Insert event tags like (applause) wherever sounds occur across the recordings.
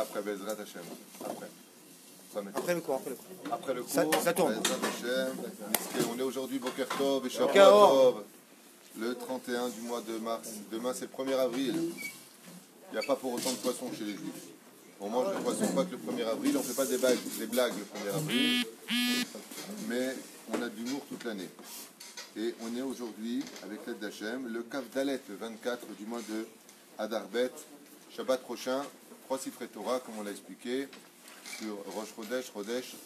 après Bezrat Hashem. Après. Après le cours, après le cours. Après le cours, Ça- ça tourne. On est aujourd'hui Boker Tov et. Tov. Le 31 du mois de mars. Demain c'est le 1er avril. Il n'y a pas pour autant de poissons chez les juifs. On mange le poisson pas que le 1er avril, on ne fait pas des blagues, des blagues le 1er avril. Mais on a de l'humour toute l'année. Et on est aujourd'hui, avec l'aide d'Hachem, le Kav Dalet, le 24 du mois de Adarbet, Shabbat prochain, trois cifres Torah, comme on l'a expliqué, sur Rosh Chodesh, Chodesh,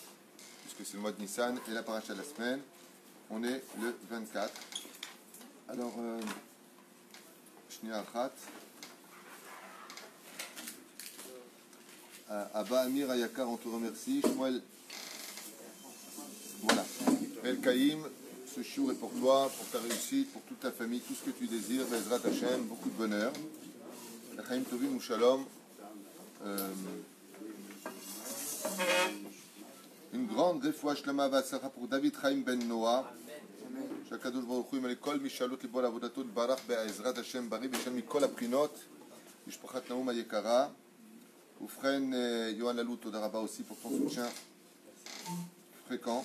puisque c'est le mois de Nissan, et la paracha de la semaine. On est le 24. Alors, euh, Shnia Achat. Euh, Abba Amir Ayakar, on te remercie. Shmuel, voilà. El Kaïm, ce chiour est pour toi, pour ta réussite, pour toute ta famille, tout ce que tu désires. Bezrat Hashem, beaucoup de bonheur. Chaim Tovim ou. Euh, une grande refoua shlama vatzlacha pour David Chaim Ben Noah. שהקדוש ברוך הוא ימלא כל משאלות ליבו לעבודתו יתברך בעזרת השם בריא ושם מכל הבחינות. משפחת נאום היקרה. ובכן, אה, יוהן ללו, תודה רבה aussi pour ton soutien fréquent.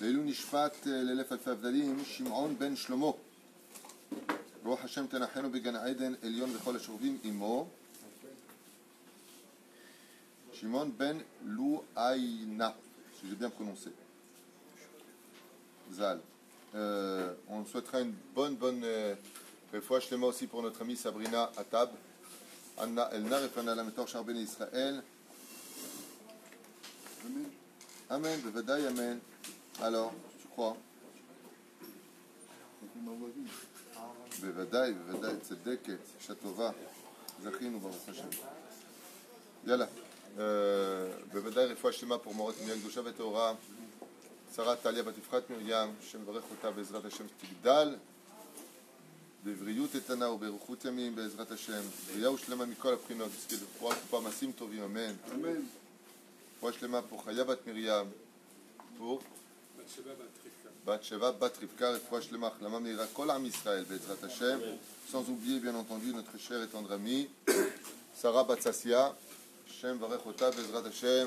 לעילוי נשפט אה, לאלף אלפי הבדלים, שמעון בן שלמה. רוח השם תנחנו בגן עדן עליון וכל השוכבים עמו. Shimon ben Louaïna, si j'ai bien prononcé. Zal. Euh, on souhaitera une bonne, bonne euh, réfoua shlema aussi pour notre amie Sabrina Atab. Anna Elnar et Fana Lametor Charbel Israël. Amen, bevadaï, Amen. Alors, tu crois בוודאי, בוודאי, צדקת, אישה טובה, זכינו ברוך השם. יאללה. אה, בוודאי רפואה שלמה pour מורת מיה קדושה וטהורה, שרה טליה בת יפחת מרים, שמברך אותה בעזרת השם שתגדל בבריאות איתנה ובאריכות ימים בעזרת השם, בריאה ושלמה מכל הבחינות, תזכה לרפואה וקופה מעשים טובים, אמן. Amen. רפואה שלמה pour חיה בת מרים, pour בת שבע בת רבקה, רפואה שלמה, החלמה מהירה, כל עם ישראל בעזרת השם, sans oublier bien entendu notre chère et tendre amie, (coughs) שרה בת ססיה, השם מברך אותה בעזרת השם,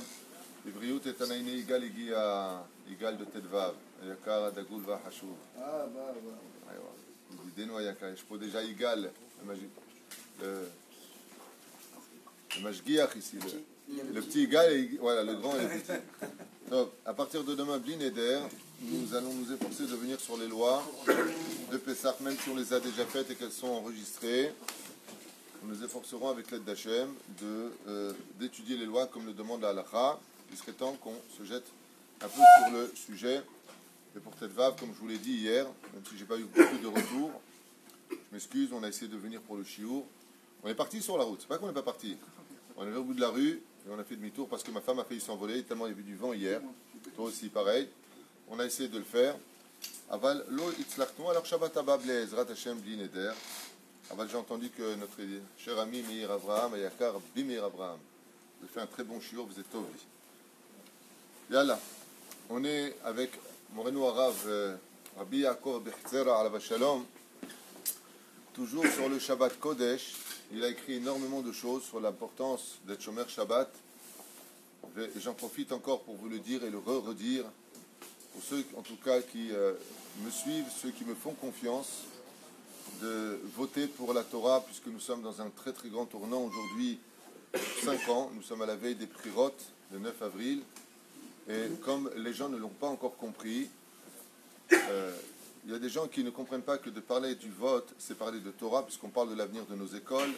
בבריאות איתנה, הנה יגאל הגיע, יגאל בט"ו, היקר, הדגול והחשוב. Ah, bah, bah. וואי וואי, ידידנו היקר, יש פה דז'ה יגאל, המש- le- le משגיח ici, le, le petit Yigal, et- voilà, le grand et le petit. Donc, à partir de demain, Blin et Der, nous allons nous efforcer de venir sur les lois de Pessah, même si on les a déjà faites et qu'elles sont enregistrées. Nous nous efforcerons avec l'aide d'Hachem euh, d'étudier les lois comme le demande la halakha. Il serait temps qu'on se jette un peu sur le sujet. Et pour cette vave, comme je vous l'ai dit hier, même si j'ai pas eu beaucoup de retours, je m'excuse, on a essayé de venir pour le chiour. On est parti sur la route, c'est pas qu'on n'est pas parti. On est arrivé au bout de la rue et on a fait demi-tour parce que ma femme a failli s'envoler tellement il y avait du vent hier. Toi aussi, pareil. On a essayé de le faire. Aval lo itzlachnu, alors Shabbat abba Ezrat Hashem bli neder. Aval j'ai entendu que notre cher ami Meir Abraham, Ayakar Bimir Abraham, vous avez fait un très bon chiour, vous êtes tovi. Yalla, on est avec Moreno Arav, euh, Rabbi Yaakov Bechzera Alav Shalom, toujours sur le Shabbat Kodesh. Il a écrit énormément de choses sur l'importance d'être Shomer Shabbat. J'en profite encore pour vous le dire et le re-redire. Pour ceux, en tout cas, qui euh, me suivent, ceux qui me font confiance, de voter pour la Torah, puisque nous sommes dans un très très grand tournant aujourd'hui, 5 ans. Nous sommes à la veille des Prirot, le 9 avril. Et comme les gens ne l'ont pas encore compris, euh, il y a des gens qui ne comprennent pas que de parler du vote, c'est parler de Torah, puisqu'on parle de l'avenir de nos écoles,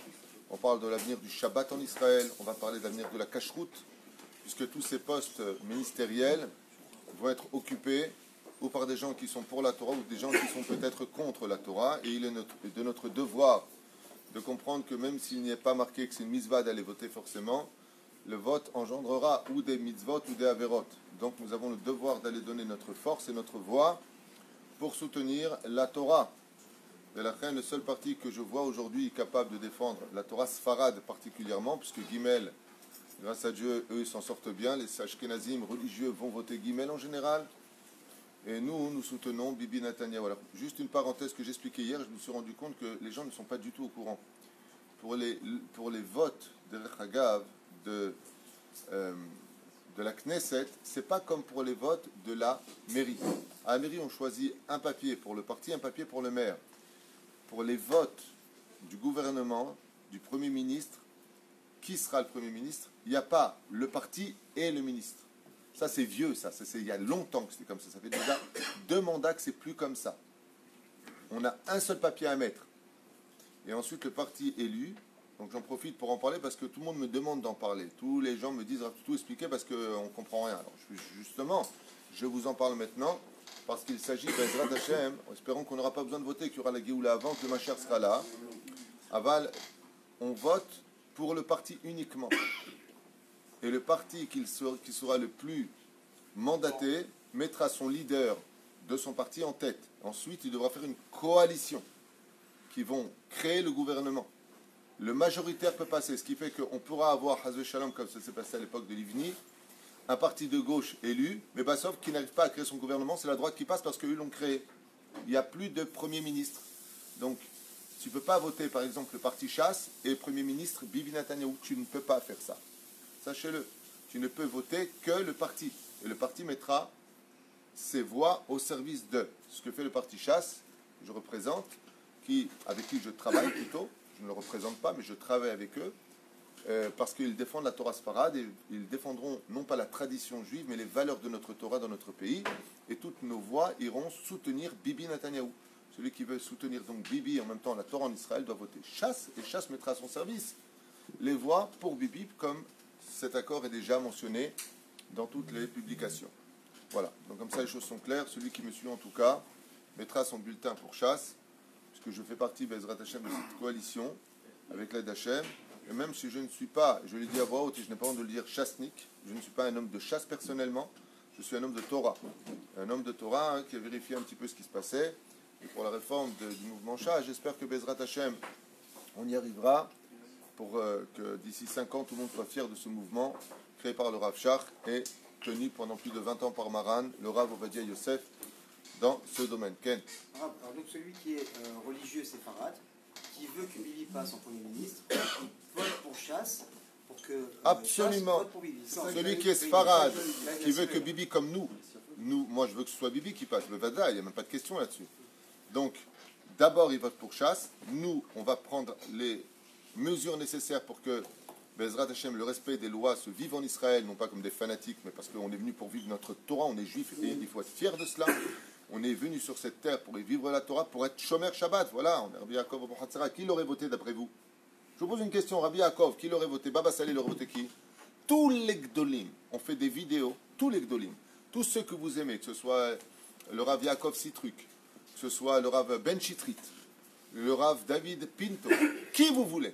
on parle de l'avenir du Shabbat en Israël, on va parler de l'avenir de la cacheroute, puisque tous ces postes ministériels vont être occupés ou par des gens qui sont pour la Torah ou des gens qui sont peut-être contre la Torah. Et il est de notre devoir de comprendre que même s'il n'y est pas marqué que c'est une mitzvah d'aller voter forcément, le vote engendrera ou des mitzvot ou des averot. Donc nous avons le devoir d'aller donner notre force et notre voix pour soutenir la Torah. Et la reine, le seul parti que je vois aujourd'hui capable de défendre la Torah Sfarad particulièrement, puisque Guimel, grâce à Dieu, eux ils s'en sortent bien. Les Ashkenazim religieux vont voter Guimel en général. Et nous, nous soutenons Bibi Netanyahu. Voilà. Juste une parenthèse que j'expliquais hier, je me suis rendu compte que les gens ne sont pas du tout au courant. Pour les, pour les votes de l'Echagav, de, euh, de la Knesset, c'est pas comme pour les votes de la mairie. À la mairie, on choisit un papier pour le parti, un papier pour le maire. Pour les votes du gouvernement, du Premier ministre, qui sera le Premier ministre? Il n'y a pas le parti et le ministre. Ça, c'est vieux, ça. c'est il y a longtemps que c'était comme ça. Ça fait déjà deux mandats que c'est plus comme ça. On a un seul papier à mettre. Et ensuite, le parti élu. Donc, j'en profite pour en parler parce que tout le monde me demande d'en parler. Tous les gens me disent tout expliquer parce qu'on ne comprend rien. Alors, justement, je vous en parle maintenant parce qu'il s'agit d'Ezrat Hashem. Espérons qu'on n'aura pas besoin de voter, qu'il y aura la Géoula avant, que le Machar sera là. Aval, on vote pour le parti uniquement et le parti qui sera, le plus mandaté mettra son leader de son parti en tête. Ensuite, il devra faire une coalition qui vont créer le gouvernement. Le majoritaire peut passer, ce qui fait qu'on pourra avoir, Hazve Shalom, comme ça s'est passé à l'époque de Livni, un parti de gauche élu, mais Bassov qui n'arrive pas à créer son gouvernement, c'est la droite qui passe parce qu'eux l'ont créé. Il n'y a plus de Premier ministre. Donc, tu ne peux pas voter, par exemple, le parti chasse et Premier ministre Bibi Netanyahu. Tu ne peux pas faire ça. Sachez-le, tu ne peux voter que le parti. Et le parti mettra ses voix au service de ce que fait le parti chasse, je représente, qui, avec qui je travaille plutôt, je ne le représente pas, mais je travaille avec eux, euh, parce qu'ils défendent la Torah Sfarad et ils défendront non pas la tradition juive, mais les valeurs de notre Torah dans notre pays. Et toutes nos voix iront soutenir Bibi Netanyahu. Celui qui veut soutenir donc Bibi en même temps la Torah en Israël doit voter chasse et chasse mettra à son service les voix pour Bibi comme cet accord est déjà mentionné dans toutes les publications. Voilà, donc comme ça les choses sont claires. Celui qui me suit en tout cas mettra son bulletin pour chasse, puisque je fais partie, Bezrat Hashem, de cette coalition avec l'aide d'Hachem. Et même si je ne suis pas, je l'ai dit à voix haute et je n'ai pas honte de le dire, chassnik, je ne suis pas un homme de chasse personnellement, je suis un homme de Torah. Un homme de Torah hein, qui a vérifié un petit peu ce qui se passait. Et pour la réforme du mouvement chasse, j'espère que Bezrat Hashem, on y arrivera pour euh, que d'ici 5 ans, tout le monde soit fier de ce mouvement créé par le Rav Shach et tenu pendant plus de 20 ans par Maran, le Rav Ovadia Yosef, dans ce domaine. Ken Alors donc celui qui est euh, religieux séfarade, qui veut que Bibi passe en Premier ministre, il vote pour chasse pour que... Euh, Absolument. pour Bibi. Celui qui est séfarade, qui veut que Bibi comme nous, nous, moi je veux que ce soit Bibi qui passe, le Vada, il n'y a même pas de question là-dessus. Donc, d'abord il vote pour chasse, nous on va prendre les mesures nécessaires pour que Bezrat le respect des lois se vive en Israël, non pas comme des fanatiques, mais parce qu'on est venu pour vivre notre Torah, on est juif et il faut être fier de cela. On est venu sur cette terre pour y vivre la Torah, pour être Shomer Shabbat. Voilà, on est Rabbi Yaakov Qui l'aurait voté d'après vous? Je vous pose une question, Rabbi Yaakov, qui l'aurait voté? Baba Salé l'aurait voté qui? Tous les Gdolim, on fait des vidéos, tous les Gdolim, tous ceux que vous aimez, que ce soit le Rabbi Yaakov Citruk, que ce soit le Rav Ben Chitrit, le Rav David Pinto, (coughs) qui vous voulez?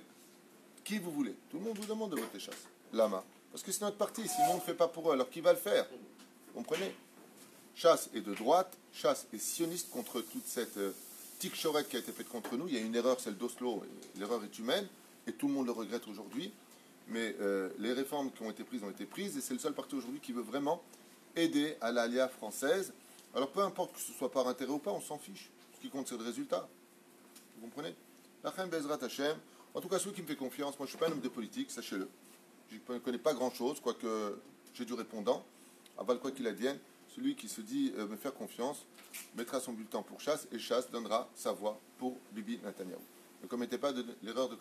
Qui vous voulez? Tout le monde vous demande de voter chasse. Lama. Parce que c'est notre parti. Sinon, on ne fait pas pour eux. Alors, qui va le faire? Vous comprenez? Chasse est de droite. Chasse est sioniste contre toute cette euh, tic qui a été faite contre nous. Il y a une erreur, celle d'Oslo. L'erreur est humaine. Et tout le monde le regrette aujourd'hui. Mais euh, les réformes qui ont été prises ont été prises. Et c'est le seul parti aujourd'hui qui veut vraiment aider à l'ALIA française. Alors, peu importe que ce soit par intérêt ou pas, on s'en fiche. Ce qui compte, c'est le résultat. Vous comprenez? La Bezrat Hashem. En tout cas, celui qui me fait confiance, moi je ne suis pas un homme de politique, sachez-le. Je ne connais pas grand-chose, quoique j'ai du répondant. Aval quoi qu'il advienne, celui qui se dit euh, me faire confiance mettra son bulletin pour chasse et chasse donnera sa voix pour Bibi Netanyahu. Ne commettez pas l'erreur de,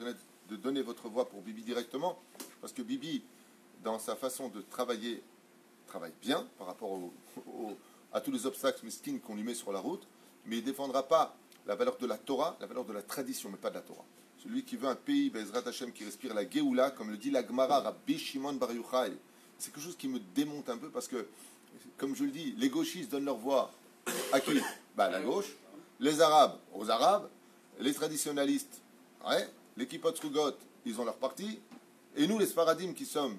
de donner votre voix pour Bibi directement, parce que Bibi, dans sa façon de travailler, travaille bien par rapport à tous les obstacles mesquines qu'on lui met sur la route, mais il ne défendra pas la valeur de la Torah, la valeur de la tradition, mais pas de la Torah. Celui qui veut un pays, Bezrat Hashem, qui respire la Géoula, comme le dit la Gemara, Rabbi Shimon Bar Yochai. C'est quelque chose qui me démonte un peu parce que, comme je le dis, les gauchistes donnent leur voix à qui? Bah, À la gauche. Les Arabes aux Arabes. Les traditionalistes, ouais. les Kippot ils ont leur parti. Et nous, les Sfaradim, qui sommes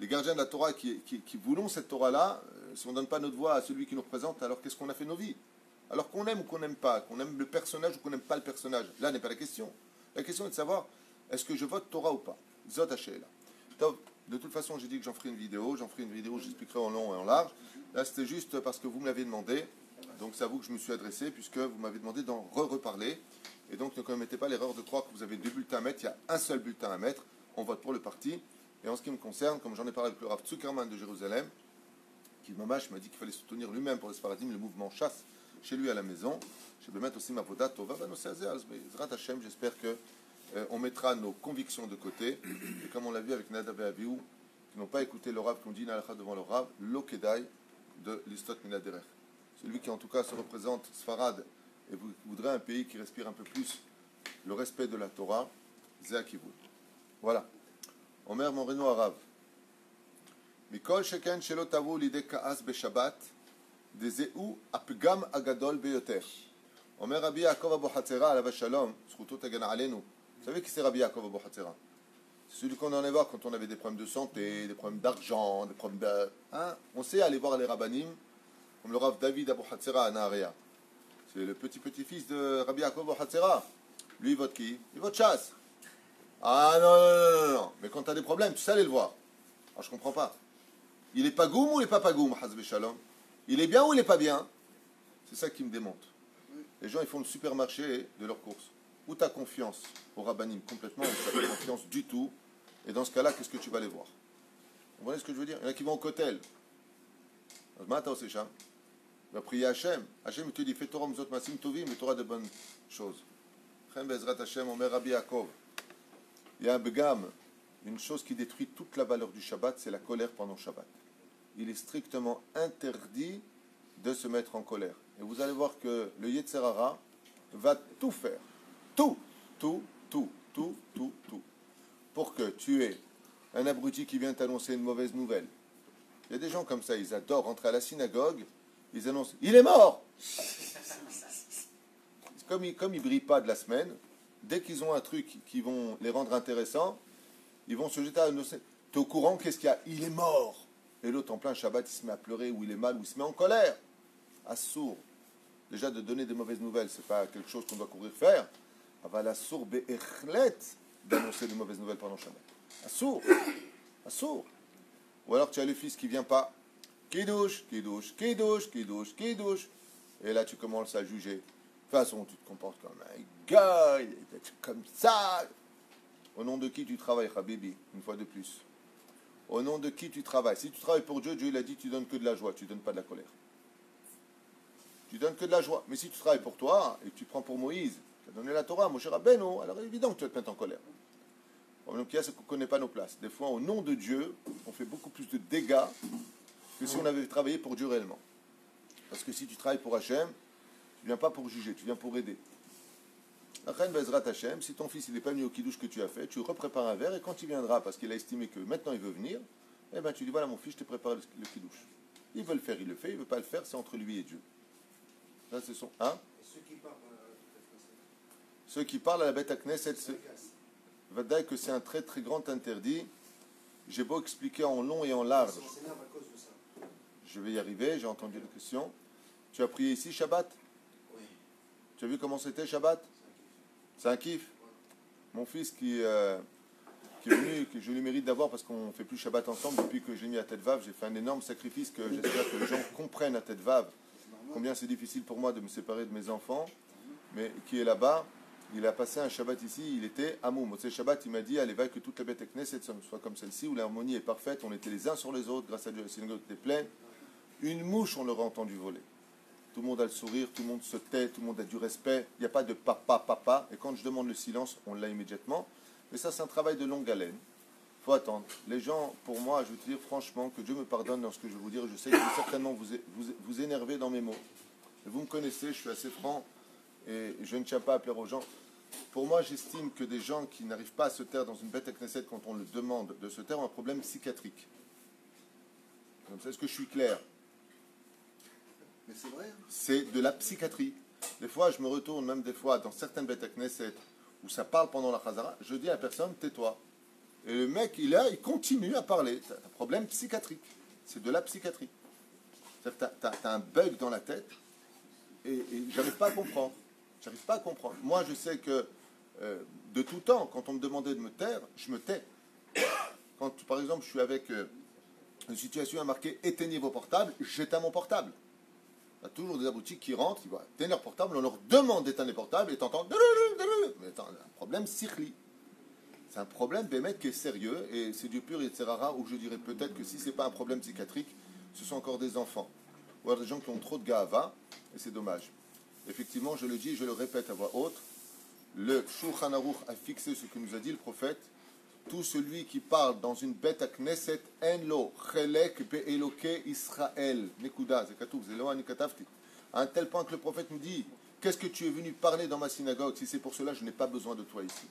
les gardiens de la Torah, qui, qui, voulons cette Torah-là, euh, si on ne donne pas notre voix à celui qui nous représente, alors qu'est-ce qu'on a fait nos vies? Alors qu'on aime ou qu'on n'aime pas, qu'on aime le personnage ou qu'on n'aime pas le personnage, là n'est pas la question. La question est de savoir est-ce que je vote Torah ou pas? Zot De toute façon, j'ai dit que j'en ferai une vidéo. J'en ferai une vidéo, j'expliquerai en long et en large. Là, c'était juste parce que vous me l'avez demandé. Donc c'est à vous que je me suis adressé, puisque vous m'avez demandé d'en re-reparler. Et donc ne commettez pas l'erreur de croire que vous avez deux bulletins à mettre. Il y a un seul bulletin à mettre. On vote pour le parti. Et en ce qui me concerne, comme j'en ai parlé avec le Rav Zuckerman de Jérusalem, qui m'a dit qu'il fallait soutenir lui-même pour les Sfaradim le mouvement chasse chez lui à la maison. Je vais mettre aussi ma J'espère que euh, on mettra nos convictions de côté. Et comme on l'a vu avec Nadav et qui n'ont pas écouté le Rav, qui ont dit devant le Rav, l'Okedai de l'Istot Minaderech. Celui qui en tout cas se représente Sfarad et voudrait un pays qui respire un peu plus le respect de la Torah, Zéakivud. Voilà. Omer Moreno Arabe. Mikol Sheken Shelo Tavu Lide Kaas Apgam Agadol Beyoter. Omer Rabbi Yaakov Abu Hatzera, Alava Shalom, Zchutot Tagan Alenu. Vous savez qui c'est Rabbi Yaakov celui qu'on allait voir quand on avait des problèmes de santé, des problèmes d'argent, des problèmes de. Hein? On sait aller voir les rabbinim, comme le Rav David Abu Hatzera à Nahariya. C'est le petit petit-fils de Rabbi Yaakov Abu Hatzera. Lui, il vote qui? Il vote chasse. Ah non, non, non, non, Mais quand tu as des problèmes, tu sais aller le voir. Alors je comprends pas. Il est pas goum ou il est pas pas goum, Shalom? Il est bien ou il est pas bien? C'est ça qui me démonte. Les gens, ils font le supermarché de leurs courses. Ou tu as confiance au rabbinim complètement, ou tu pas confiance du tout. Et dans ce cas-là, qu'est-ce que tu vas aller voir? Vous voyez ce que je veux dire? Il y en a qui vont au cotel. Ça. Va prier Hachem. Hachem, il te dit fais Torah, Mzot, Tovim, et tu auras de bonnes choses. Hachem, Omer Rabbi. Il y a un begam, une chose qui détruit toute la valeur du Shabbat, c'est la colère pendant Shabbat. Il est strictement interdit de se mettre en colère. Et vous allez voir que le Yetzerara va tout faire, tout, tout, tout, tout, tout, tout, pour que tu aies un abruti qui vient t'annoncer une mauvaise nouvelle. Il y a des gens comme ça, ils adorent rentrer à la synagogue, ils annoncent Il est mort Comme ils ne brillent pas de la semaine, dès qu'ils ont un truc qui vont les rendre intéressants, ils vont se jeter à annoncer. Tu es au courant Qu'est-ce qu'il y a? Il est mort. Et l'autre en plein Shabbat, il se met à pleurer, ou il est mal, ou il se met en colère. Assour. Déjà, de donner des mauvaises nouvelles, c'est pas quelque chose qu'on doit courir faire. Aval assour be'echlet d'annoncer des mauvaises nouvelles pendant Shabbat. Assour. Assour. Ou alors tu as le fils qui vient pas. Qui douche, qui douche, qui douche, qui douche, qui douche. Et là, tu commences à juger. De toute façon, tu te comportes comme un gars, comme ça. Au nom de qui tu travailles, Habibi, une fois de plus? Au nom de qui tu travailles Si tu travailles pour Dieu, Dieu il a dit tu donnes que de la joie, tu donnes pas de la colère. Tu donnes que de la joie. Mais si tu travailles pour toi et que tu prends pour Moïse, tu as donné la Torah, mon cher Rabbeinu, alors évident que tu vas te mettre en colère. Le problème qu'il y a, c'est qu'on ne connaît pas nos places. Des fois, au nom de Dieu, on fait beaucoup plus de dégâts que si on avait travaillé pour Dieu réellement. Parce que si tu travailles pour Hachem, tu ne viens pas pour juger, tu viens pour aider. Si ton fils n'est pas venu au kidouche que tu as fait, tu reprépares un verre et quand il viendra, parce qu'il a estimé que maintenant il veut venir, eh ben tu dis voilà mon fils, je t'ai préparé le kidouche. Il veut le faire, il le fait, il ne veut pas le faire, c'est entre lui et Dieu. Ça c'est son. Hein? Ceux qui parlent à la bête Ceux qui parlent à la bête à Knesset, que c'est un très très grand interdit. J'ai beau expliquer en long et en large. Je vais y arriver, j'ai entendu la question. Tu as prié ici Shabbat? Oui. Tu as vu comment c'était Shabbat? C'est un kiff. Mon fils qui, euh, est venu, que je lui mérite d'avoir parce qu'on ne fait plus Shabbat ensemble depuis que j'ai mis à tête vave, j'ai fait un énorme sacrifice que j'espère que les gens comprennent à tête vave combien c'est difficile pour moi de me séparer de mes enfants, mais qui est là-bas, il a passé un Shabbat ici, il était à Moum. Ce Shabbat, il m'a dit Allez, va que toute la bête Knesset soit comme celle-ci, où l'harmonie est parfaite, on était les uns sur les autres, grâce à Dieu, la synagogue était pleine. Une mouche, on l'aurait entendu voler. Tout le monde a le sourire, tout le monde se tait, tout le monde a du respect. Il n'y a pas de papa, papa. Et quand je demande le silence, on l'a immédiatement. Mais ça, c'est un travail de longue haleine. Il faut attendre. Les gens, pour moi, je veux te dire franchement, que Dieu me pardonne dans ce que je vais vous dire. Je sais que je certainement vous, vous, vous énerver dans mes mots. vous me connaissez, je suis assez franc et je ne tiens pas à plaire aux gens. Pour moi, j'estime que des gens qui n'arrivent pas à se taire dans une bête à Knesset quand on le demande de se taire ont un problème psychiatrique. Est-ce que je suis clair? Hein. C'est de la psychiatrie. Des fois, je me retourne, même des fois, dans certaines bêtes Knesset, où ça parle pendant la Khazara, je dis à la personne, tais-toi. Et le mec, il a, il continue à parler. C'est un problème psychiatrique. C'est de la psychiatrie. As, un bug dans la tête et, et j'arrive pas à comprendre. J'arrive pas à comprendre. Moi, je sais que euh, de tout temps, quand on me demandait de me taire, je me tais. Quand, par exemple, je suis avec euh, une situation à marquer éteignez vos portables, j'éteins mon portable. Il y a toujours des abrutis qui rentrent, qui voient leur portable, on leur demande d'éteindre les portables et t'entends. Mais attends, un problème circli. C'est un problème Bémet qui est sérieux et c'est du pur rare où je dirais peut-être que si ce n'est pas un problème psychiatrique, ce sont encore des enfants. Ou des gens qui ont trop de gava et c'est dommage. Effectivement, je le dis, je le répète à voix haute, le Shulchan a fixé ce que nous a dit le prophète. Tout celui qui parle dans une bête à Knesset, en lo, chelek be'eloke Israël. Nekuda, À un tel point que le prophète nous dit Qu'est-ce que tu es venu parler dans ma synagogue Si c'est pour cela, je n'ai pas besoin de toi ici?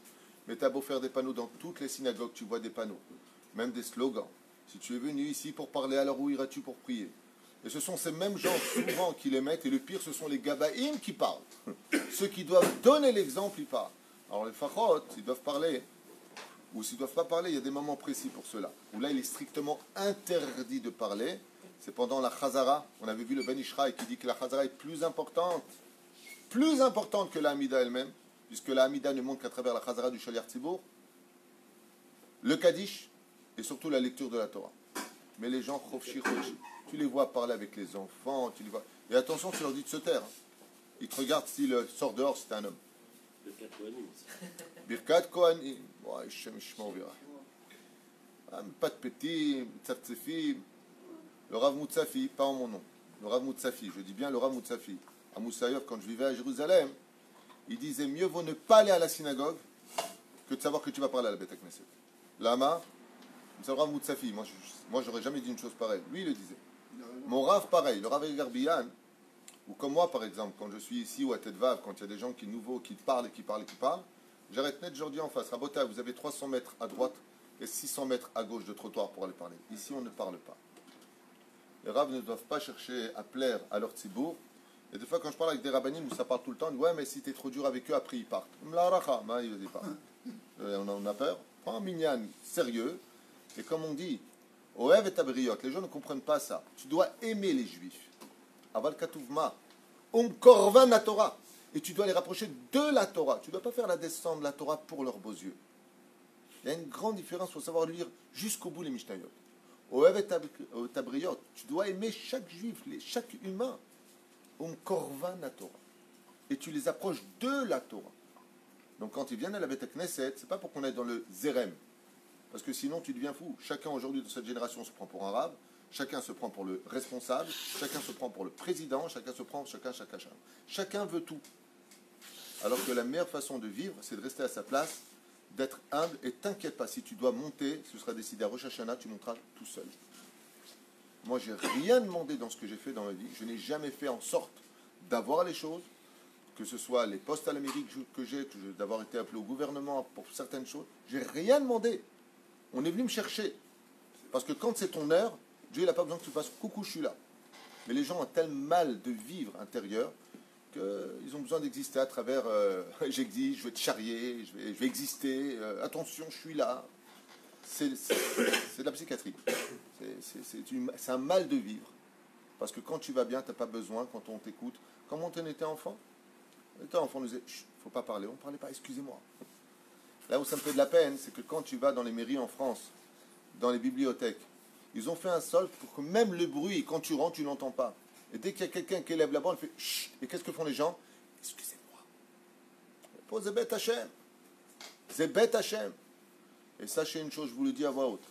Mais tu as beau faire des panneaux dans toutes les synagogues, tu vois des panneaux, même des slogans. Si tu es venu ici pour parler, alors où iras-tu pour prier? Et ce sont ces mêmes gens souvent qui les mettent, et le pire, ce sont les gabaïm qui parlent. Ceux qui doivent donner l'exemple, ils parlent. Alors les fachot, ils doivent parler. Ou s'ils ne doivent pas parler, il y a des moments précis pour cela. Où là, il est strictement interdit de parler. C'est pendant la Chazara. On avait vu le Ben Ishraï qui dit que la Chazara est plus importante, plus importante que la Hamida elle-même puisque la Hamida ne montre qu'à travers la Chazara du Shaliar Tzibour, le Kaddish et surtout la lecture de la Torah. Mais les gens, tu les vois parler avec les enfants, tu les vois. Et attention, tu leur dis de se taire. Ils te regardent s'il sort dehors, c'est un homme. Birkat Kohanim. De petit, Tzafzefi. Le Rav Moutsafi, pas en mon nom. Le Rav Moutsafi, je dis bien le Rav Moutsafi. À quand je vivais à Jérusalem, il disait mieux vaut ne pas aller à la synagogue que de savoir que tu vas parler à la Beth Knesset. Lama, Rav Moutsafi, moi, moi j'aurais jamais dit une chose pareille. Lui, il le disait. Mon Rav, pareil, le Rav Garbian, ou comme moi par exemple, quand je suis ici ou à Tête Vave, quand il y a des gens qui nouveaux qui parlent et qui parlent et qui parlent, j'arrête net, je leur dis en face, Rabota, vous avez 300 mètres à droite et 600 mètres à gauche de trottoir pour aller parler. Ici, on ne parle pas. Les Rav ne doivent pas chercher à plaire à leur tzibour, et des fois, quand je parle avec des rabbinim ça parle tout le temps, ouais, mais si tu es trop dur avec eux, après ils partent. Euh, on a peur. Prends un minyan sérieux. Et comme on dit, Oev et Tabriot, les gens ne comprennent pas ça. Tu dois aimer les juifs. Aval Katouvma. On korvan Torah. Et tu dois les rapprocher de la Torah. Tu ne dois pas faire la descente de la Torah pour leurs beaux yeux. Il y a une grande différence, faut savoir lire jusqu'au bout les Mishnayot. Et Tabriot, tu dois aimer chaque juif, chaque humain. Um korvan Torah. Et tu les approches de la Torah. Donc quand ils viennent à la Beth Knesset, c'est pas pour qu'on aille dans le Zerem. Parce que sinon tu deviens fou. Chacun aujourd'hui de cette génération se prend pour un rab, chacun se prend pour le responsable, chacun se prend pour le président, chacun se prend, chacun, chacun, chacun. Chacun veut tout. Alors que la meilleure façon de vivre, c'est de rester à sa place, d'être humble et t'inquiète pas, si tu dois monter, ce sera décidé à Rosh tu monteras tout seul. Moi, j'ai rien demandé dans ce que j'ai fait dans ma vie. Je n'ai jamais fait en sorte d'avoir les choses, que ce soit les postes à l'Amérique que j'ai, d'avoir été appelé au gouvernement pour certaines choses. J'ai rien demandé. On est venu me chercher. Parce que quand c'est ton heure, Dieu n'a pas besoin que tu fasses coucou, je suis là. Mais les gens ont tel mal de vivre intérieur qu'ils ont besoin d'exister à travers euh, (laughs) j'existe, je vais te charrier, je vais, exister, euh, attention, je suis là. C'est de la psychiatrie. C'est un mal de vivre. Parce que quand tu vas bien, tu n'as pas besoin, quand on t'écoute. Comment on était enfant On était enfant, on disait, faut pas parler. On ne parlait pas, excusez-moi. Là où ça me fait de la peine, c'est que quand tu vas dans les mairies en France, dans les bibliothèques, ils ont fait un sol pour que même le bruit, quand tu rentres, tu n'entends pas. Et dès qu'il y a quelqu'un qui élève la bande, il fait chut. Et qu'est-ce que font les gens? Excusez-moi. Pour Zebet Hachem. Zebet Hachem. Et sachez une chose, je vous le dis à voix haute.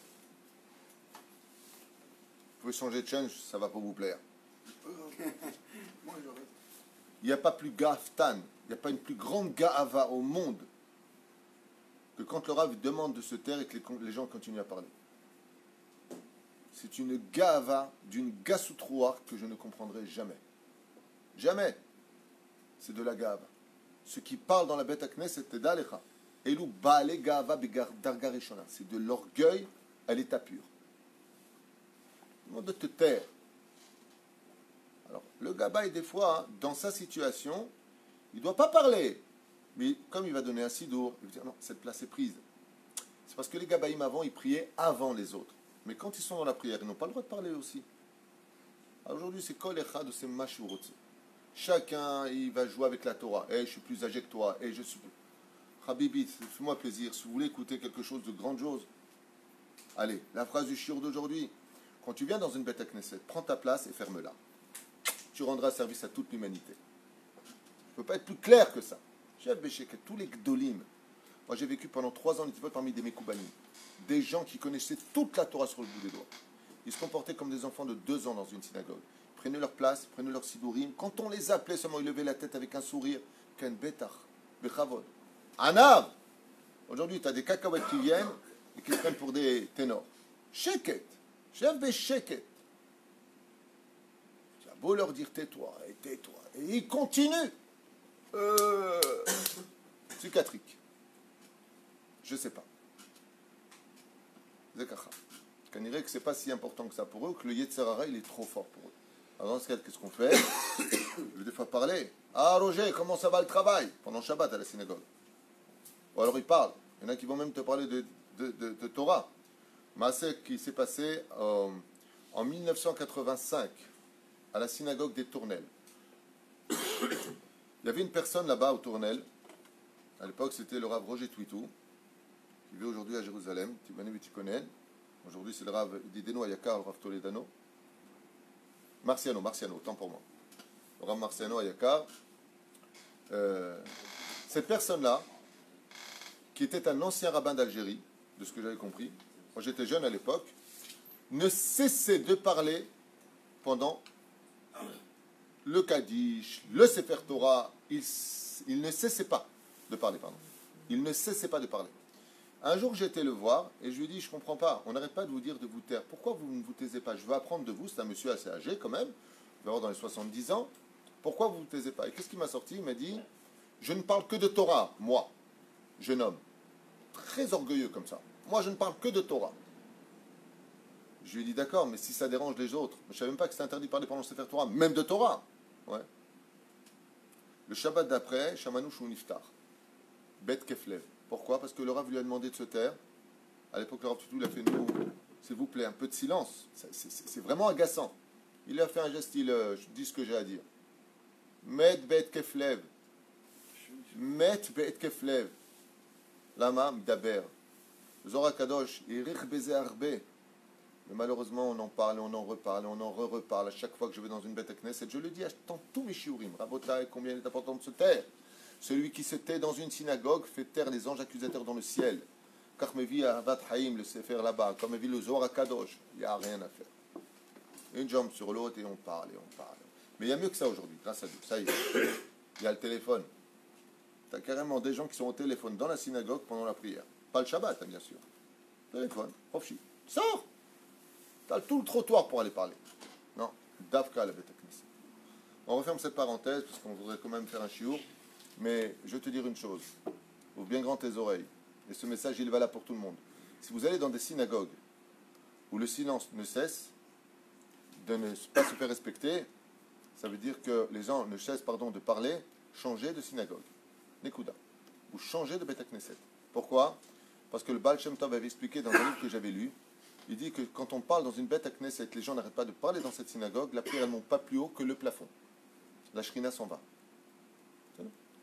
Vous pouvez changer de chaîne, ça va pas vous plaire. (laughs) Il n'y a pas plus gaftan, il n'y a pas une plus grande gaava au monde que quand le Rav demande de se taire et que les gens continuent à parler. C'est une gava d'une gassoutroir que je ne comprendrai jamais. Jamais. C'est de la gava. Ce qui parle dans la bête aknes, c'est d'alecha. C'est de l'orgueil à l'état pur. Demande de te taire. Alors, le gabaï, des fois, dans sa situation, il ne doit pas parler. Mais comme il va donner un sidour, il va dire non, cette place est prise. C'est parce que les gabaïm avant, ils priaient avant les autres. Mais quand ils sont dans la prière, ils n'ont pas le droit de parler aussi. Aujourd'hui, c'est kol de ces Chacun, il va jouer avec la Torah. Eh, je suis plus âgé que toi. Eh, je suis Habibi, fais-moi plaisir. Si vous voulez écouter quelque chose de grandiose, allez, la phrase du shiur d'aujourd'hui. Quand tu viens dans une bête à Knesset, prends ta place et ferme-la. tu rendras service à toute l'humanité. Je ne peux pas être plus clair que ça. Chef Bécheket, tous les gdolim. Moi, j'ai vécu pendant trois ans parmi des Mekoubanim. Des gens qui connaissaient toute la Torah sur le bout des doigts. Ils se comportaient comme des enfants de deux ans dans une synagogue. Ils prenaient leur place, prenaient leur sidourim. Quand on les appelait seulement, ils levaient la tête avec un sourire. Ken betach, bechavod. Anav Aujourd'hui, tu as des cacahuètes qui viennent et qui prennent pour des ténors. Sheket. Chef Bécheket. Tu as beau leur dire tais-toi, et tais-toi. Et ils continuent. Euh, (coughs) psychiatrique. Je ne sais pas. Zekacha. dirait que ce n'est pas si important que ça pour eux, que le Yetzerara, il est trop fort pour eux. Alors dans ce cas, qu'est-ce qu'on fait? (coughs) Je vais des fois parler. Ah Roger, comment ça va le travail? Pendant Shabbat à la synagogue. Ou alors il parle. Il y en a qui vont même te parler de, de, de, de Torah. Maasek qui s'est passé euh, en 1985 à la synagogue des Tournelles. (coughs) Il y avait une personne là-bas au Tournelles. À l'époque, c'était le Rav Roger Twitou, qui vit aujourd'hui à Jérusalem, Aujourd'hui, c'est le Rav Dideno Ayakar, le Rav Toledano. Marciano, Marciano, autant pour moi. Le Rav Marciano Ayakar. Euh, cette personne-là, qui était un ancien rabbin d'Algérie, de ce que j'avais compris, moi j'étais jeune à l'époque, ne cessait de parler pendant le Kaddish, le Sefer Torah, il, il, ne cessait pas de parler, pardon. Il ne cessait pas de parler. Un jour, j'étais le voir et je lui ai dit, je comprends pas, on n'arrête pas de vous dire de vous taire. Pourquoi vous ne vous taisez pas? Je veux apprendre de vous, c'est un monsieur assez âgé quand même, il va avoir dans les 70 ans. Pourquoi vous ne vous taisez pas? Et qu'est-ce qu'il m'a sorti? Il m'a dit, je ne parle que de Torah, moi, jeune homme. Très orgueilleux comme ça. Moi, je ne parle que de Torah. Je lui ai dit, d'accord, mais si ça dérange les autres, je ne savais même pas que c'était interdit de parler pendant le Sefer Torah, même de Torah. Ouais. Le Shabbat d'après, Shamanouch ou Niftar. Bet Keflev. Pourquoi? Parce que le Rav lui a demandé de se taire. À l'époque, le Rav Toutou, il a fait nous, s'il vous plaît, un peu de silence. C'est vraiment agaçant. Il a fait un geste, il euh, je ce que j'ai à dire. Met Bet Keflev. Met Bet Keflev. Lama Mdaber. Zora Kadosh. Mais malheureusement, on en parle, on en reparle, on en re-reparle. À chaque fois que je vais dans une bête Knesset, je le dis à tous mes shiurim. Rabotai, combien il est important de se taire. Celui qui se tait dans une synagogue fait taire les anges accusateurs dans le ciel. Car me vit à Avat Haïm, le Sefer là-bas, vit le Zohar Kadosh. Il n'y a rien à faire. Une jambe sur l'autre et on parle et on parle. Mais il y a mieux que ça aujourd'hui, grâce à Dieu. Ça y est. Il y a le téléphone. Tu as carrément des gens qui sont au téléphone dans la synagogue pendant la prière. Pas le Shabbat, hein, bien sûr. Téléphone, profchi. Sors tu as tout le trottoir pour aller parler. Non, Davka la On referme cette parenthèse parce qu'on voudrait quand même faire un chiour. Mais je vais te dire une chose. Ouvre bien grand tes oreilles. Et ce message, il va là pour tout le monde. Si vous allez dans des synagogues où le silence ne cesse de ne pas se faire respecter, ça veut dire que les gens ne cessent pardon, de parler, changer de synagogue. Nekuda. Ou changer de Beth Pourquoi? Parce que le Baal Shem Tov avait expliqué dans un livre que j'avais lu il dit que quand on parle dans une à Knesset, les gens n'arrêtent pas de parler dans cette synagogue, la prière ne monte pas plus haut que le plafond. La shrina s'en va.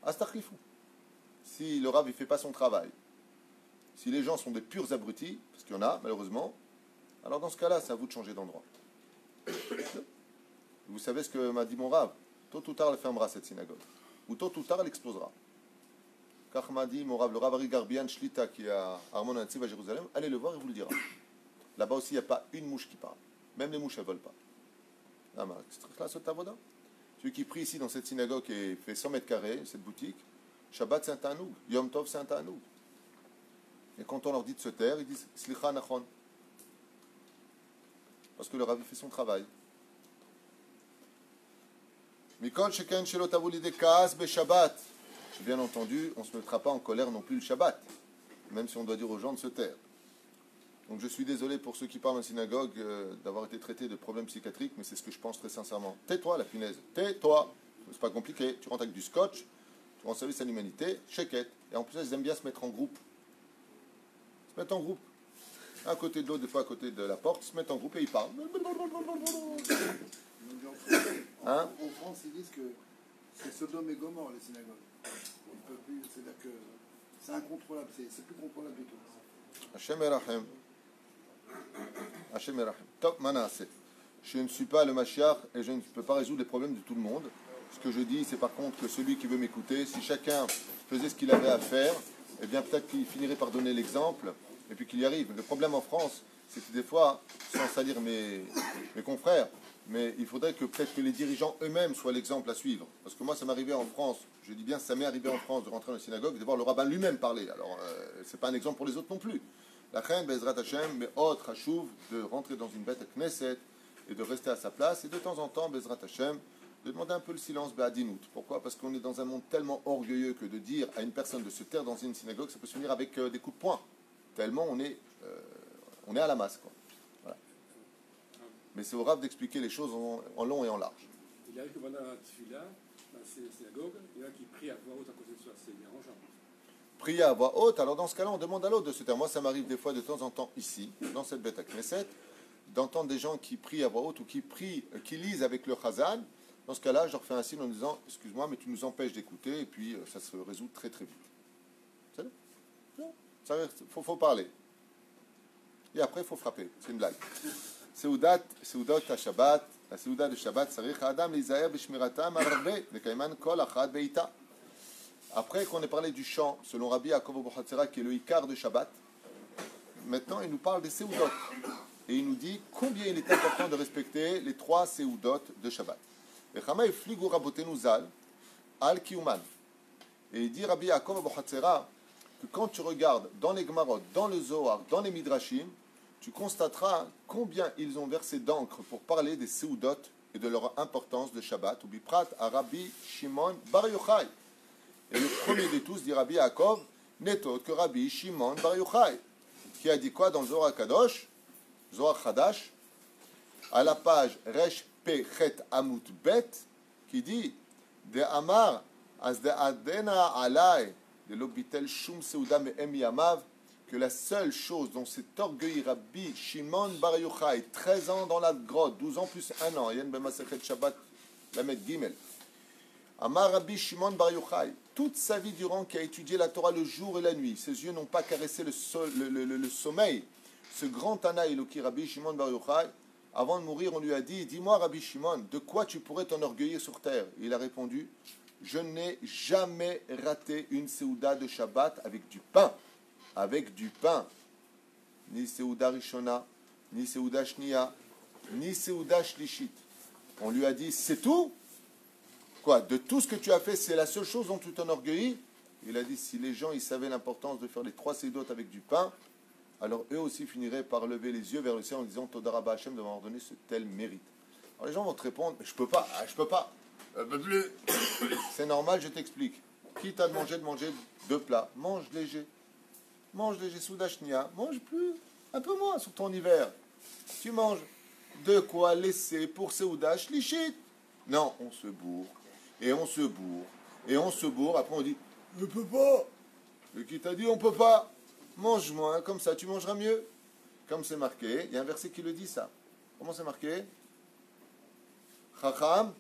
Astarifou. Si le rab ne fait pas son travail, si les gens sont des purs abrutis, parce qu'il y en a malheureusement, alors dans ce cas-là, c'est à vous de changer d'endroit. Vous savez ce que m'a dit mon rab Tôt ou tard, elle fermera cette synagogue. Ou tôt ou tard, elle explosera. Car m'a dit mon rab, le rab Garbian Shlita qui est à Armon à Jérusalem, allez le voir et vous le dira. Là-bas aussi, il n'y a pas une mouche qui parle. Même les mouches, elles ne volent pas. Celui qui prie ici dans cette synagogue et fait 100 mètres carrés, cette boutique, Shabbat c'est un Yom Tov c'est un. Et quand on leur dit de se taire, ils disent Slicha Nachon. Parce que le rabbi fait son travail. Mikol Sheken Be Shabbat. Bien entendu, on ne se mettra pas en colère non plus le Shabbat, même si on doit dire aux gens de se taire. Donc je suis désolé pour ceux qui parlent en synagogue euh, d'avoir été traités de problèmes psychiatriques, mais c'est ce que je pense très sincèrement. Tais-toi, la punaise. Tais-toi. C'est pas compliqué. Tu rentres avec du scotch, tu rends service à l'humanité, it. Et en plus, ils aiment bien se mettre en groupe. Se mettre en groupe. Un côté de l'autre, des fois à côté de la porte, se mettent en groupe et ils parlent. Hein en France, ils disent que c'est Sodome et Gomorre, les synagogues. C'est-à-dire que c'est incontrôlable, c'est plus contrôlable du tout. Hachem Erachem. Hachem Top, je ne suis pas le Mashiach et je ne peux pas résoudre les problèmes de tout le monde. Ce que je dis, c'est par contre que celui qui veut m'écouter, si chacun faisait ce qu'il avait à faire, eh bien peut-être qu'il finirait par donner l'exemple et puis qu'il y arrive. Le problème en France, c'est que des fois, sans salir mes, mes confrères, mais il faudrait que peut-être que les dirigeants eux-mêmes soient l'exemple à suivre. Parce que moi, ça m'est arrivé en France, je dis bien, ça m'est arrivé en France de rentrer dans la synagogue et de voir le rabbin lui-même parler. Alors, euh, c'est pas un exemple pour les autres non plus. La reine Bezrat Hashem, mais autre Hachouv, de rentrer dans une bête à Knesset et de rester à sa place, et de temps en temps, Bezrat Hashem, de demander un peu le silence Be'adinout. Pourquoi? Parce qu'on est dans un monde tellement orgueilleux que de dire à une personne de se taire dans une synagogue, ça peut se finir avec euh, des coups de poing. Tellement on est, euh, on est à la masse. Quoi. Mais c'est au d'expliquer les choses en, long et en large. Il arrive que la il y en a qui à à côté de soi. C'est dérangeant. Prier à voix haute, alors dans ce cas-là, on demande à l'autre de se taire. Moi, ça m'arrive des fois de temps en temps ici, dans cette bête à Knesset, d'entendre des gens qui prient à voix haute ou qui prient, euh, qui lisent avec le chazan. Dans ce cas-là, je leur fais un signe en disant Excuse-moi, mais tu nous empêches d'écouter, et puis euh, ça se résout très très vite. Ça faut, faut, parler. Et après, il faut frapper. C'est une blague. Seudat, Seudot à Shabbat, la Seuda de Shabbat, Sarich Adam, l'Isaïr, Bishmiratam, Arbe, le Kaiman, Kol, Achad, Beita. Après qu'on ait parlé du chant, selon Rabbi Yaakov Bohatzera, qui est le Icar de Shabbat, maintenant il nous parle des Seudot. Et il nous dit combien il est important de respecter les trois Seudot de Shabbat. Et il dit Rabbi Yaakov Bohatzera que quand tu regardes dans les Gemarot, dans le Zohar, dans les Midrashim, tu constateras combien ils ont versé d'encre pour parler des Seudot et de leur importance de Shabbat. Ou biprat à Rabbi Shimon Bar Yochai. Et le premier de tous dit Rabbi Yaakov, n'est autre que Rabbi Shimon Bar Yochai, qui a dit quoi dans Zohar Kadosh, Zohar Chadash, à la page Resh Pechet Amut Bet, qui dit De Amar, as de Adena Alai, de l'Obitel Shum Seuda Me'em Yamav, que la seule chose dont s'est orgueilli Rabbi Shimon Bar Yochai, 13 ans dans la grotte, 12 ans plus 1 an, Yen Shabbat, Lamed Gimel, Amar Rabbi Shimon Bar Yochai, toute sa vie durant qui a étudié la Torah le jour et la nuit, ses yeux n'ont pas caressé le, sommeil. Ce grand Tana Eloki, Rabbi Shimon Bar Yochai, avant de mourir, on lui a dit Dis-moi, Rabbi Shimon, de quoi tu pourrais t'enorgueillir sur terre? Il a répondu Je n'ai jamais raté une Seouda de Shabbat avec du pain. Avec du pain. Ni Seouda Rishona, ni Seouda Shnia, ni Seouda Shlishit. On lui a dit C'est tout Quoi De tout ce que tu as fait, c'est la seule chose dont tu t'enorgueillis? Il a dit si les gens ils savaient l'importance de faire les trois sédotes avec du pain, alors eux aussi finiraient par lever les yeux vers le ciel en disant Todarabah Hashem de m'avoir donné ce tel mérite. Alors les gens vont te répondre Je peux pas, je peux pas. (coughs) C'est normal, je t'explique. Qui t'a demandé de manger deux plats Mange léger. Mange léger, soudachnia. Mange plus, un peu moins sur ton hiver. Tu manges. De quoi laisser pour Seoudash lichit Non, on se bourre et on se bourre, et on se bourre, après on dit, ne peut pas. Le qui t'a dit, on peut pas? Mange moins, comme ça tu mangeras mieux. Comme c'est marqué, il y a un verset qui le dit ça. Comment c'est marqué? Chacham,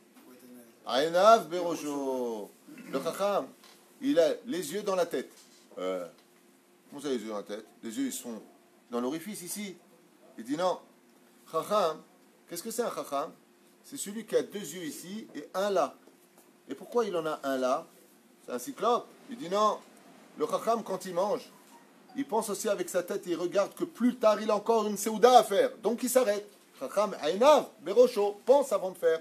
Aenav Berosho. Le Chacham, il a les yeux dans la tête. Euh, comment ça les yeux dans la tête? Les yeux ils sont dans l'orifice ici. Il dit non. Chacham, qu'est-ce que c'est un Chacham? C'est celui qui a deux yeux ici et un là. Et pourquoi il en a un là? C'est un cyclope. Il dit non. Le Chacham, quand il mange, il pense aussi avec sa tête et il regarde que plus tard il a encore une Seouda à faire. Donc il s'arrête. Chacham, Aïnav, Berocho, pense avant de faire.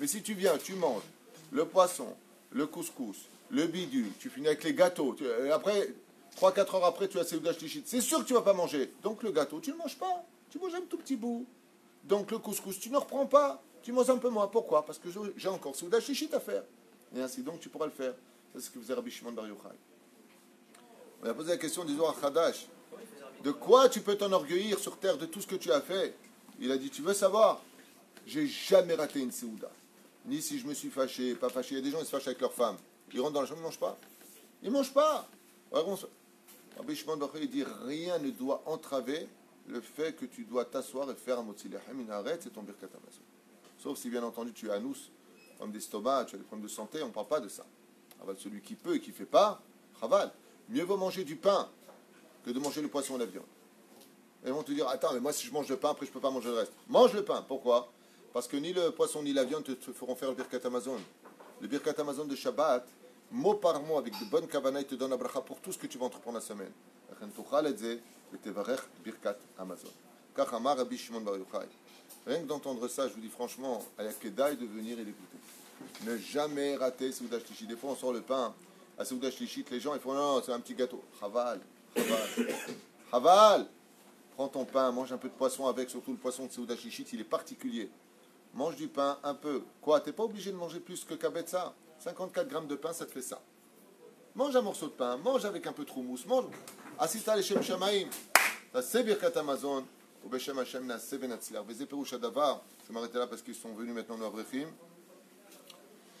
Mais si tu viens, tu manges le poisson, le couscous, le bidule, tu finis avec les gâteaux, et après, 3-4 heures après, tu as Seouda Shlichit, c'est sûr que tu vas pas manger. Donc le gâteau, tu ne manges pas. Tu manges un tout petit bout. Donc le couscous, tu ne reprends pas tu manges un peu moins. Pourquoi? Parce que j'ai encore Souda Shishit à faire. Et ainsi donc, tu pourras le faire. C'est ce que faisait Rabbi Shimon Bar Yochai. On a posé la question du à Khadash. De quoi tu peux t'enorgueillir sur terre de tout ce que tu as fait? Il a dit Tu veux savoir? J'ai jamais raté une Seouda. Ni si je me suis fâché, pas fâché. Il y a des gens qui se fâchent avec leur femme. Ils rentrent dans la chambre, ils ne mangent pas. Ils ne mangent pas. Rabbi Shimon Bar Yochai dit Rien ne doit entraver le fait que tu dois t'asseoir et faire un motzilachem. Arrête, c'est ton birkat Sauf si, bien entendu, tu as nous, problème d'estomac, tu as des problèmes de santé, on ne parle pas de ça. Ah bah, celui qui peut et qui ne fait pas, raval. Mieux vaut manger du pain que de manger le poisson ou la viande. Et ils vont te dire, attends, mais moi si je mange le pain, après je ne peux pas manger le reste. Mange le pain, pourquoi? Parce que ni le poisson ni la viande te, feront faire le birkat Amazon. Le birkat Amazon de Shabbat, mot par mot, avec de bonnes kavanas, te donne la bracha pour tout ce que tu vas entreprendre la semaine. Amazon. Rien que d'entendre ça, je vous dis franchement, à la Kedaï de venir et d'écouter. Ne jamais rater Souda Shlichit. Des fois, on sort le pain à Souda Shlichit, les gens, ils font non, c'est un petit gâteau. Chaval, chaval, (coughs) chaval Prends ton pain, mange un peu de poisson avec, surtout le poisson de Souda Shlichit, il est particulier. Mange du pain un peu. Quoi, t'es pas obligé de manger plus que Kabetza? 54 grammes de pain, ça te fait ça. Mange un morceau de pain, mange avec un peu de mousse, mange. Ah, Assista les Shem Shamaim. Ça c'est Birkat Amazon. Ou Beshem Hashem Perouch Adavar. Je vais m'arrêter là parce qu'ils sont venus maintenant dans Avrechim.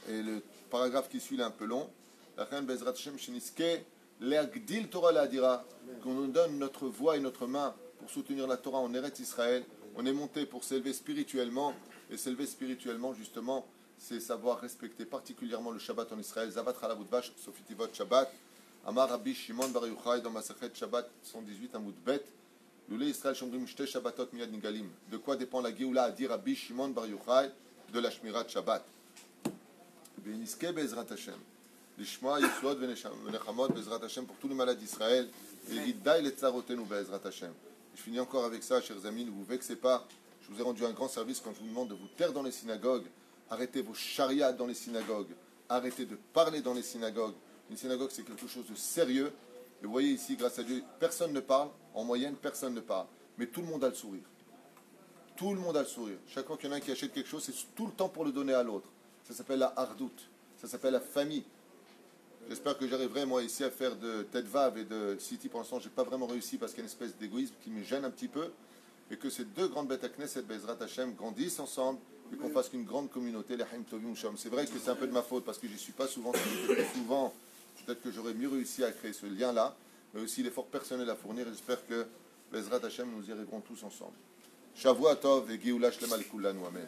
Et le paragraphe qui suit est un peu long. La reine Hashem Sheniske. Leagdil Torah Leadira. Qu'on nous donne notre voix et notre main pour soutenir la Torah en Eretz Israël. On est monté pour s'élever spirituellement. Et s'élever spirituellement, justement, c'est savoir respecter particulièrement le Shabbat en Israël. Zavat Halavut Vash, Sofitivot Shabbat. Amar Rabbi Shimon Bar Yochai dans Masachet Shabbat 118 Amoud Bet. De quoi dépend la Géoula a dit Rabbi Shimon Bar Yochai de la Shmirat Shabbat. Beniske Bezrat Hashem. Lishma Yisod Venechamot Bezrat Hashem pour tous les malades d'Israël. Et Dai Letzarotenu Bezrat Hashem. Je finis encore avec ça, chers amis, ne vous vexez pas. Je vous ai rendu un grand service quand je vous demande de vous taire dans les synagogues. Arrêtez vos chariats dans les synagogues. Arrêtez de parler dans les synagogues. Une synagogue, c'est quelque chose de sérieux. Vous voyez ici, grâce à Dieu, personne ne parle. En moyenne, personne ne parle. Mais tout le monde a le sourire. Tout le monde a le sourire. Chaque fois qu'il y en a un qui achète quelque chose, c'est tout le temps pour le donner à l'autre. Ça s'appelle la hardoute. Ça s'appelle la famille. J'espère que j'arriverai, moi, ici, à faire de Tête Vave et de City. Pour l'instant, je n'ai pas vraiment réussi parce qu'il y a une espèce d'égoïsme qui me gêne un petit peu. Et que ces deux grandes bêtes à Knesset, Bezrat Hashem, grandissent ensemble et qu'on fasse qu'une grande communauté, les Haim Tovim. C'est vrai que c'est un peu de ma faute parce que je suis pas souvent. souvent, peut-être que j'aurais mieux réussi à créer ce lien-là, mais aussi l'effort personnel à fournir. J'espère que Bezrat Hashem, nous y arriverons tous ensemble. Shavua Tov et Amen.